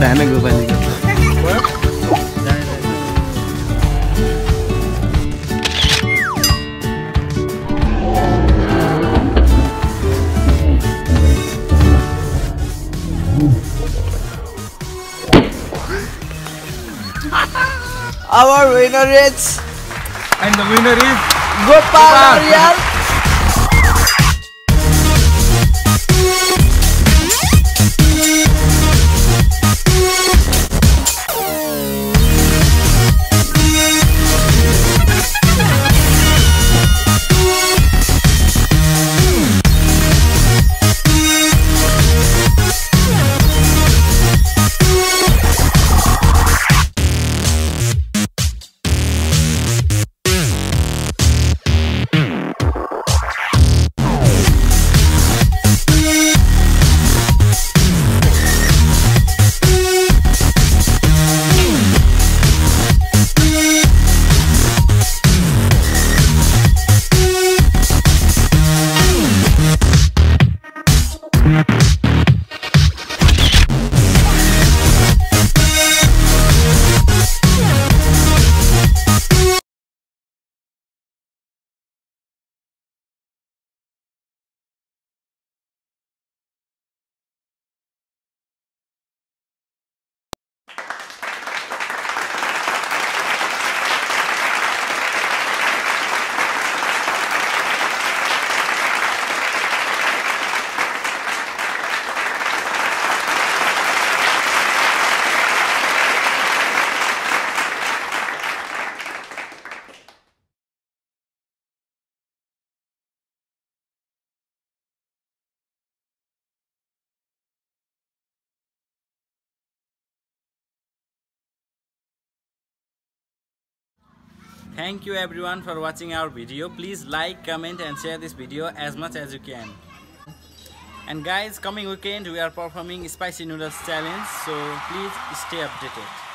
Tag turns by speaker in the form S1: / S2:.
S1: Tuh, udah aneh gue balik.
S2: Our winner is
S3: And the winner is
S2: Gopal
S3: Gopal.
S4: Thank you everyone for watching our video. Please like, comment and share this video as much as you can. And guys, coming weekend we are performing Spicy Noodles Challenge. So please stay updated.